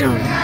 tune.